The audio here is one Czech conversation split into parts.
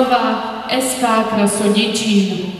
Nová SK Krosodečín.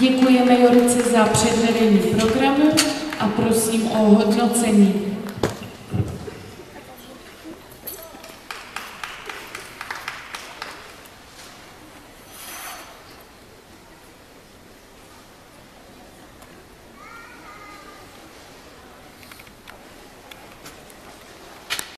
Děkujeme Jorice za předvedení programu a prosím o hodnocení.